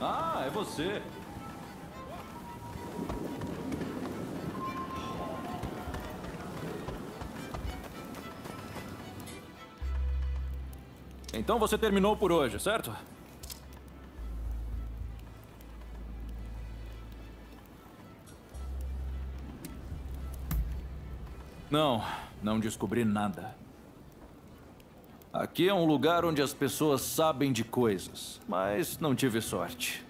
Ah, é você. Então você terminou por hoje, certo? Não, não descobri nada. Aqui é um lugar onde as pessoas sabem de coisas, mas não tive sorte.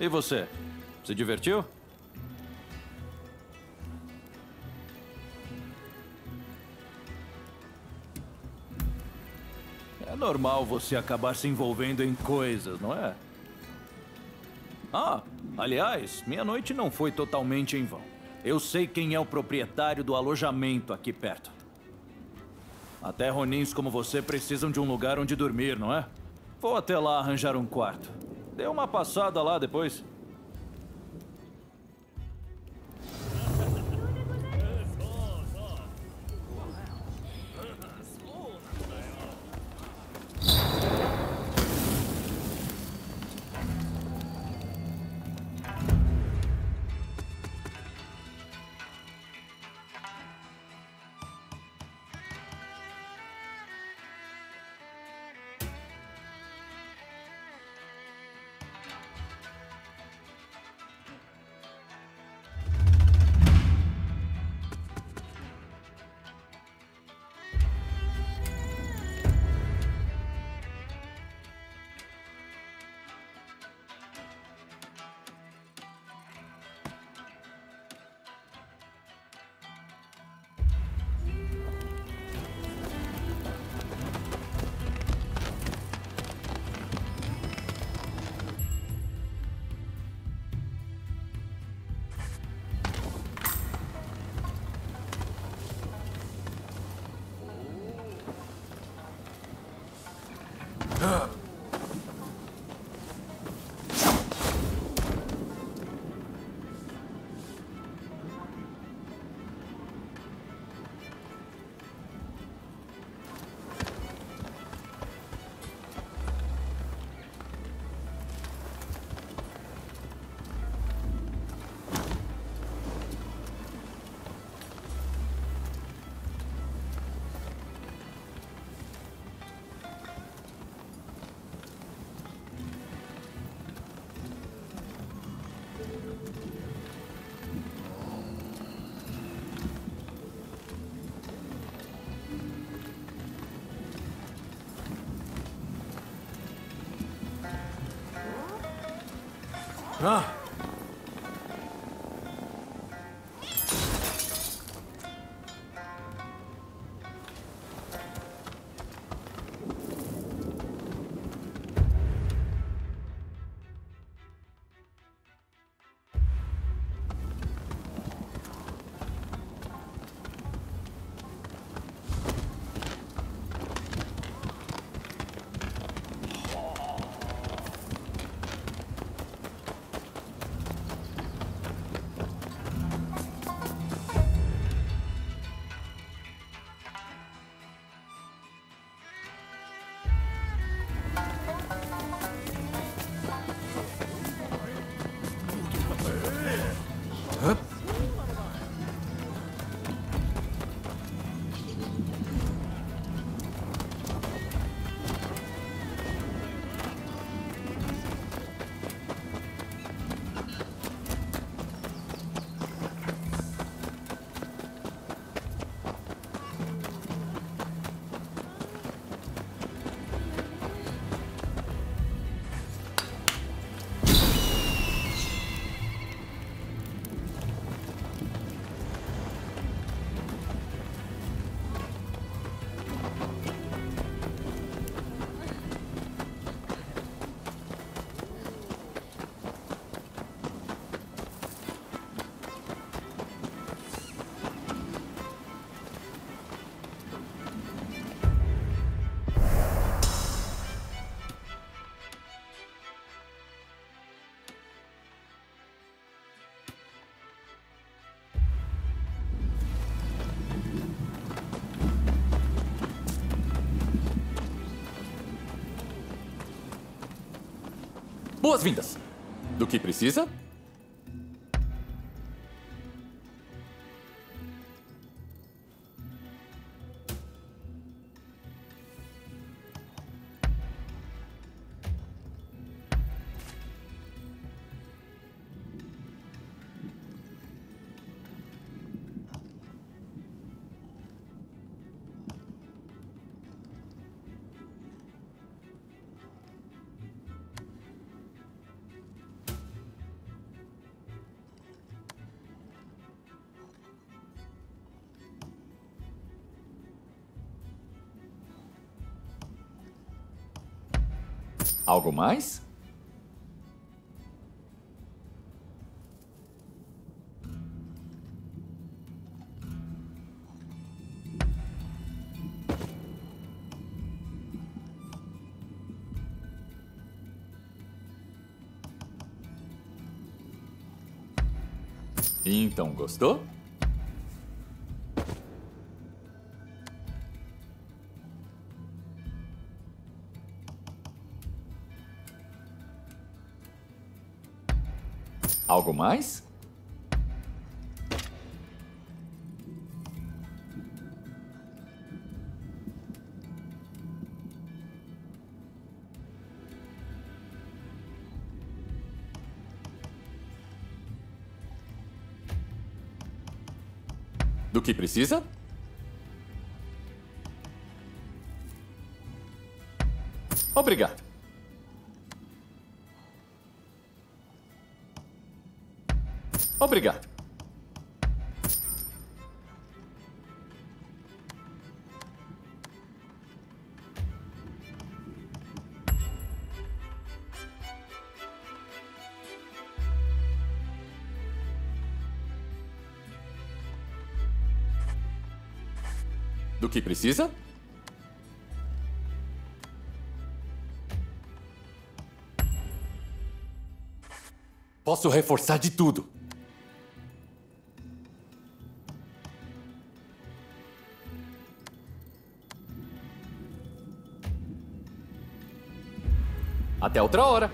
E você? Se divertiu? É normal você acabar se envolvendo em coisas, não é? Ah, aliás, minha noite não foi totalmente em vão. Eu sei quem é o proprietário do alojamento aqui perto. Até Ronins como você precisam de um lugar onde dormir, não é? Vou até lá arranjar um quarto. Dê uma passada lá depois. Ah! Boas-vindas! Do que precisa? Algo mais? Então, gostou? Algo mais? Do que precisa? Obrigado. Obrigado. Do que precisa? Posso reforçar de tudo. Até outra hora.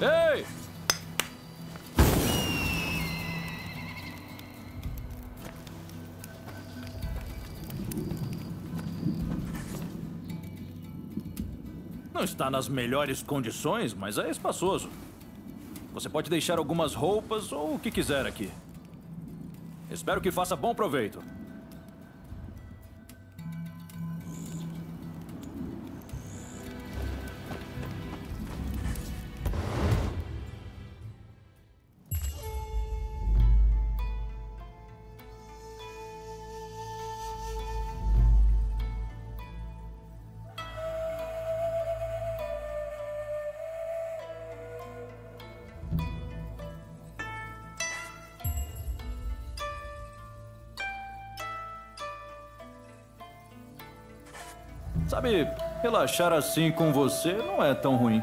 Ei! Não está nas melhores condições, mas é espaçoso. Você pode deixar algumas roupas ou o que quiser aqui. Espero que faça bom proveito. Sabe, relaxar assim com você não é tão ruim.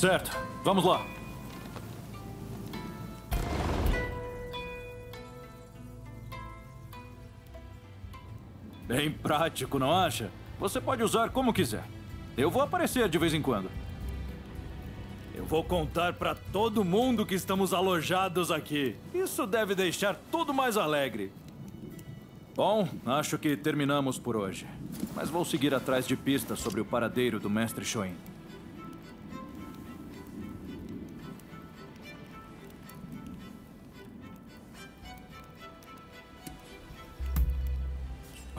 Certo, vamos lá. Bem prático, não acha? Você pode usar como quiser. Eu vou aparecer de vez em quando. Eu vou contar para todo mundo que estamos alojados aqui. Isso deve deixar tudo mais alegre. Bom, acho que terminamos por hoje. Mas vou seguir atrás de pistas sobre o paradeiro do Mestre Shoin.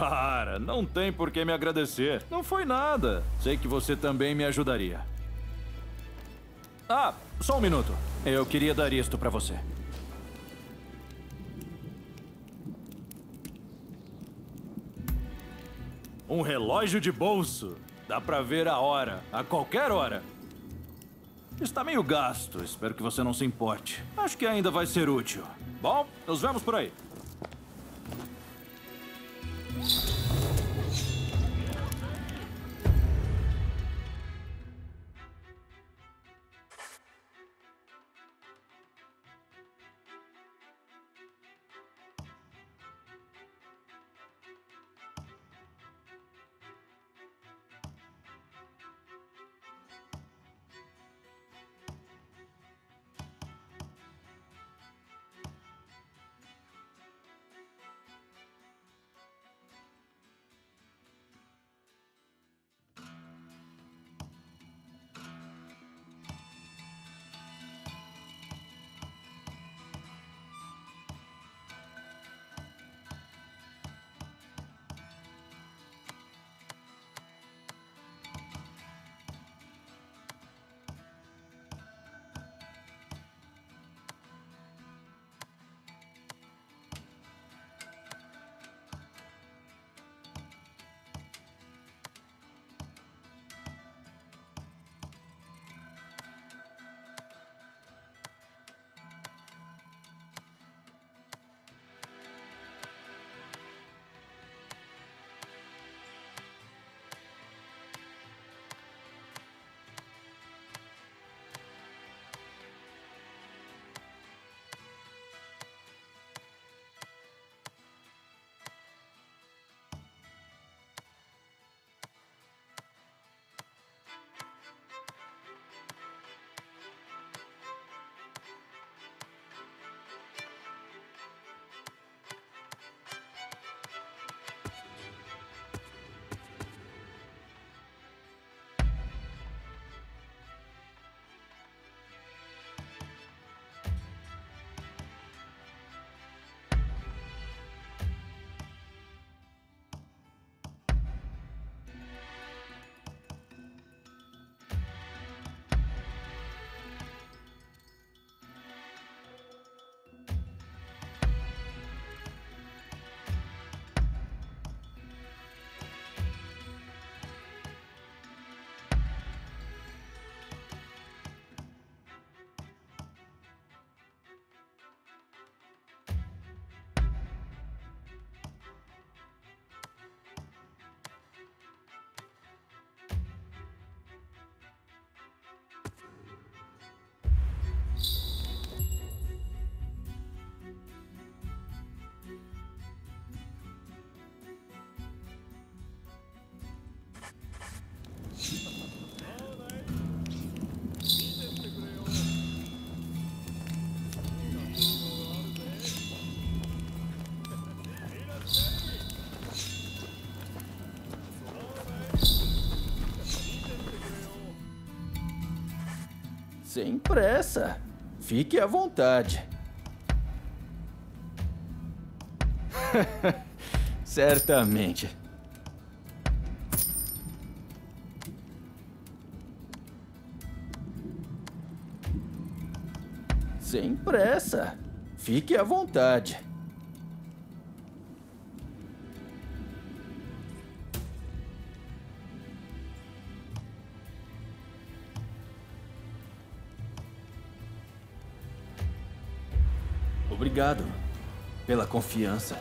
Para, não tem por que me agradecer. Não foi nada. Sei que você também me ajudaria. Ah, só um minuto. Eu queria dar isto para você. Um relógio de bolso. Dá pra ver a hora, a qualquer hora. Está meio gasto, espero que você não se importe. Acho que ainda vai ser útil. Bom, nos vemos por aí. Sem pressa. Fique à vontade. Certamente. Sem pressa. Fique à vontade. Obrigado pela confiança.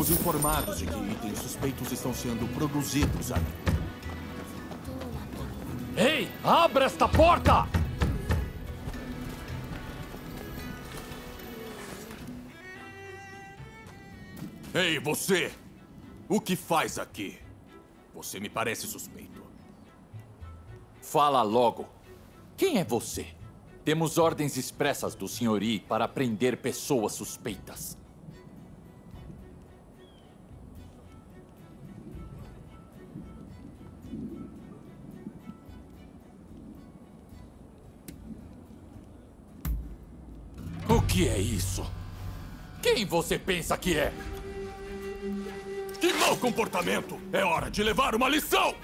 Fomos informados de que itens suspeitos estão sendo produzidos ali. Ei, abra esta porta! Ei, você! O que faz aqui? Você me parece suspeito. Fala logo. Quem é você? Temos ordens expressas do Sr. Yi para prender pessoas suspeitas. Que é isso? Quem você pensa que é? Que mau comportamento! É hora de levar uma lição!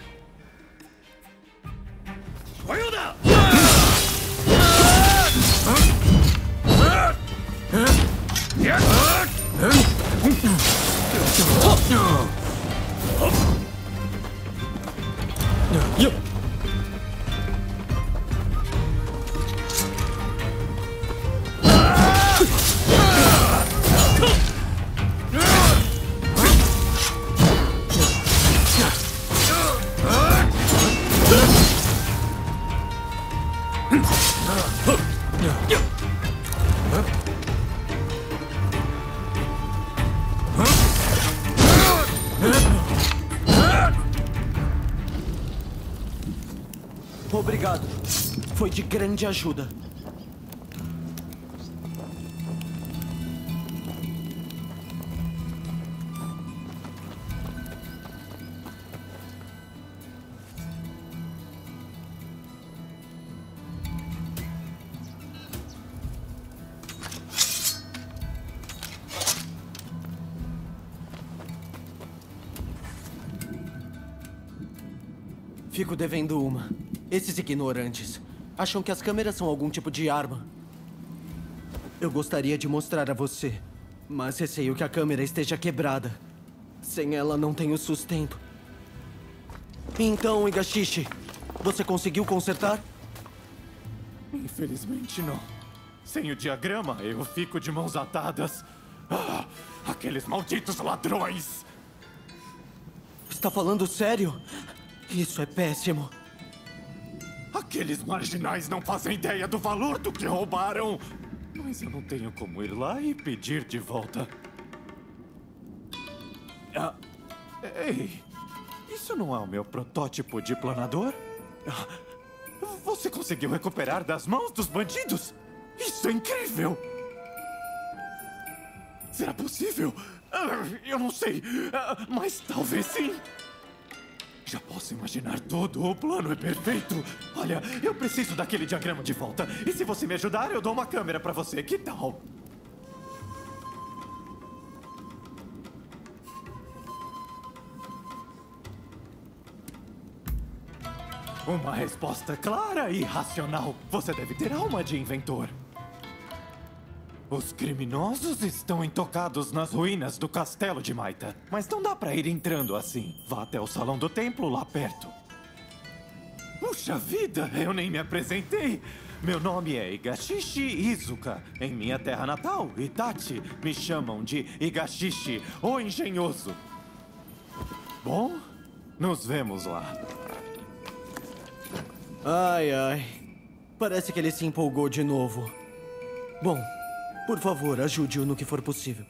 Obrigado. Grande ajuda. Fico devendo uma. Esses ignorantes acham que as câmeras são algum tipo de arma. Eu gostaria de mostrar a você, mas receio que a câmera esteja quebrada. Sem ela, não tenho sustento. Então, Igashishi, você conseguiu consertar? Infelizmente não. Sem o diagrama, eu fico de mãos atadas. Ah, aqueles malditos ladrões! Está falando sério? Isso é péssimo. Aqueles marginais não fazem ideia do valor do que roubaram. Mas eu não tenho como ir lá e pedir de volta. Ah, ei, isso não é o meu protótipo de planador? Ah, Você conseguiu recuperar das mãos dos bandidos? Isso é incrível! Será possível? Ah, Eu não sei, ah, mas talvez sim. Já posso imaginar tudo. O plano é perfeito. Olha, eu preciso daquele diagrama de volta. E se você me ajudar, eu dou uma câmera pra você. Que tal? Uma resposta clara e racional. Você deve ter alma de inventor. Os criminosos estão intocados nas ruínas do castelo de Maita. Mas não dá pra ir entrando assim. Vá até o salão do templo lá perto. Puxa vida, eu nem me apresentei. Meu nome é Igashishi Izuka. Em minha terra natal, Itachi, me chamam de Igashishi, o engenhoso. Bom, nos vemos lá. Ai, ai. Parece que ele se empolgou de novo. Bom, por favor, ajude-o no que for possível.